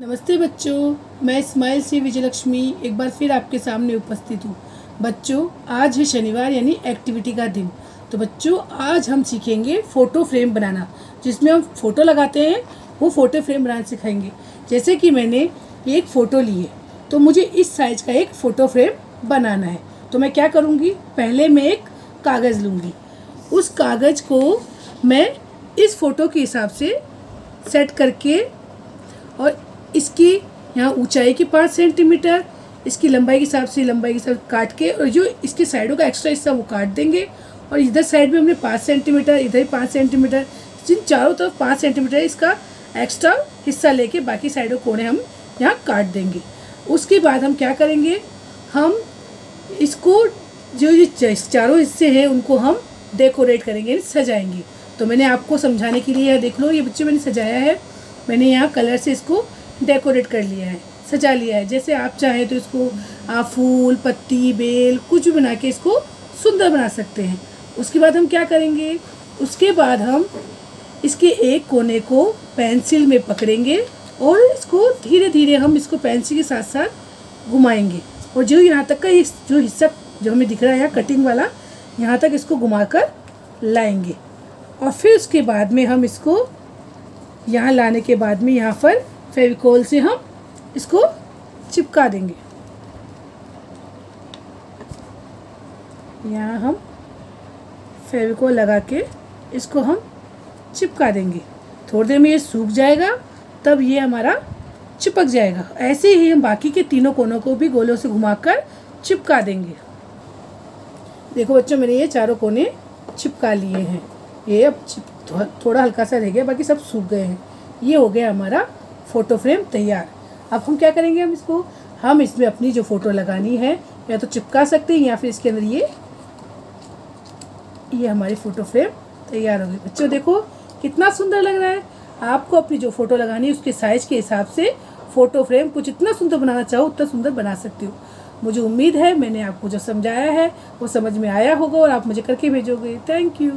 नमस्ते बच्चों, मैं इस्माइल से विजयलक्ष्मी एक बार फिर आपके सामने उपस्थित हूँ। बच्चों, आज है शनिवार यानी एक्टिविटी का दिन। तो बच्चों, आज हम सीखेंगे फ़ोटो फ्रेम बनाना। जिसमें हम फ़ोटो लगाते हैं, वो फ़ोटो फ्रेम बनाना सिखाएँगे। जैसे कि मैंने एक फ़ोटो ली है तो मुझे इस साइज़ का एक फ़ोटो फ्रेम बनाना है। तो मैं क्या करूँगी? पहले मैं एक कागज़ लूँगी। उस कागज़ को मैं इस फ़ोटो के हिसाब से सेट करके और इसकी यहाँ ऊंचाई की पाँच सेंटीमीटर, इसकी लंबाई के हिसाब से लंबाई के हिसाब काट के और जो इसके साइडों का एक्स्ट्रा हिस्सा वो काट देंगे और इधर साइड में हमने पाँच सेंटीमीटर, इधर ही पाँच सेंटीमीटर, जिन चारों तरफ़ पाँच सेंटीमीटर इसका एक्स्ट्रा हिस्सा लेके बाकी साइडों कोने हम यहाँ काट देंगे। उसके बाद हम क्या करेंगे? हम इसको जो ये चारों हिस्से हैं, उनको हम डेकोरेट करेंगे सजाएँगे। तो मैंने आपको समझाने के लिए यह देख लो, ये बच्चे मैंने सजाया है। मैंने यहाँ कलर से इसको डेकोरेट कर लिया है, सजा लिया है। जैसे आप चाहें तो इसको, आप फूल, पत्ती, बेल, कुछ भी बना के इसको सुंदर बना सकते हैं। उसके बाद हम क्या करेंगे? उसके बाद हम इसके एक कोने को पेंसिल में पकड़ेंगे और इसको धीरे धीरे हम इसको पेंसिल के साथ साथ घुमाएँगे। और जो यहाँ तक का जो हिस्सा जो हमें दिख रहा है कटिंग वाला, यहाँ तक इसको घुमाकर लाएँगे। और फिर उसके बाद में हम इसको यहाँ लाने के बाद में यहाँ पर फेविकोल से हम इसको चिपका देंगे। यहाँ हम फेविकोल लगा के इसको हम चिपका देंगे। थोड़ी देर में ये सूख जाएगा, तब ये हमारा चिपक जाएगा। ऐसे ही हम बाकी के तीनों कोनों को भी गोलों से घुमाकर चिपका देंगे। देखो बच्चों, मैंने ये चारों कोने चिपका लिए हैं। ये अब थोड़ा हल्का सा रह गया, बाकी सब सूख गए हैं। ये हो गया हमारा फ़ोटो फ्रेम तैयार। अब हम क्या करेंगे हम इसको? हम इसमें अपनी जो फ़ोटो लगानी है, या तो चिपका सकते हैं या फिर इसके अंदर ये ये हमारी फ़ोटो फ्रेम तैयार हो गई। बच्चों, देखो कितना सुंदर लग रहा है। आपको अपनी जो फ़ोटो लगानी है, उसके साइज़ के हिसाब से फ़ोटो फ्रेम कुछ इतना सुंदर बनाना चाहो, उतना सुंदर बना सकती हो। मुझे उम्मीद है मैंने आपको जो समझाया है, वो समझ में आया होगा और आप मुझे करके भेजोगे। Thank you